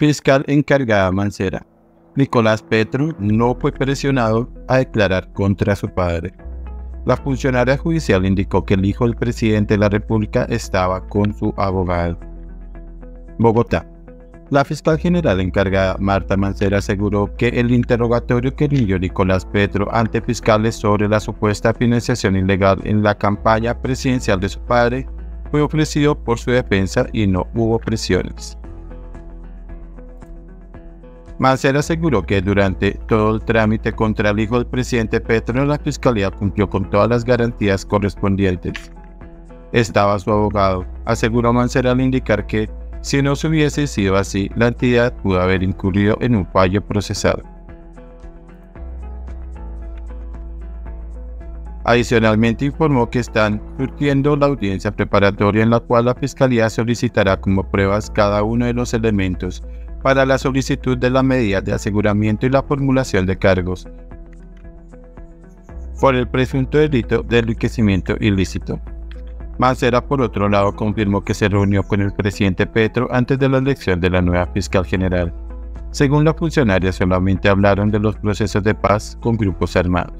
Fiscal encargada Mancera. Nicolás Petro no fue presionado a declarar contra su padre. La funcionaria judicial indicó que el hijo del presidente de la República estaba con su abogado. Bogotá. La fiscal general encargada Marta Mancera aseguró que el interrogatorio que rindió Nicolás Petro ante fiscales sobre la supuesta financiación ilegal en la campaña presidencial de su padre fue ofrecido por su defensa y no hubo presiones. Mancera aseguró que durante todo el trámite contra el hijo del presidente Petro, la fiscalía cumplió con todas las garantías correspondientes. Estaba su abogado, aseguró Mancera al indicar que, si no se hubiese sido así, la entidad pudo haber incurrido en un fallo procesado. Adicionalmente informó que están surtiendo la audiencia preparatoria en la cual la Fiscalía solicitará como pruebas cada uno de los elementos para la solicitud de la medida de aseguramiento y la formulación de cargos por el presunto delito de enriquecimiento ilícito. Mancera, por otro lado, confirmó que se reunió con el presidente Petro antes de la elección de la nueva fiscal general. Según la funcionaria, solamente hablaron de los procesos de paz con grupos armados.